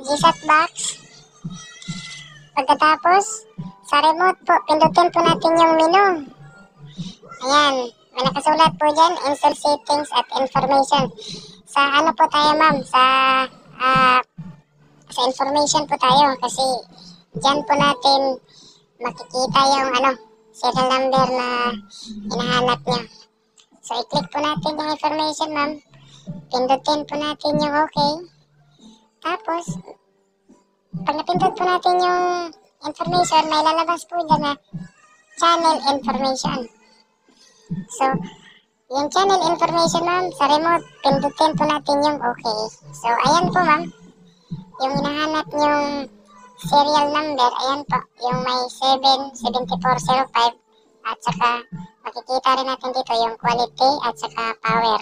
reset box. Pagkatapos, sa remote po, pindutin po natin yung menu. Ayan, may nakasulat po dyan, install settings at information. Sa ano po tayo ma'am, sa ah, sa information po tayo kasi dyan po natin makikita yung ano, serial number na hinahanap niya. So, i-click po natin yung information, ma'am. Pindutin po natin yung okay. Tapos, pag napindot po natin yung information, may lalabas po dyan na channel information. So, yung channel information, ma'am, sa remote, pindutin po natin yung okay. So, ayan po, ma'am. Yung hinahanap yung serial number, ayan po, yung may 77405 at saka makikita rin natin dito yung quality at saka power.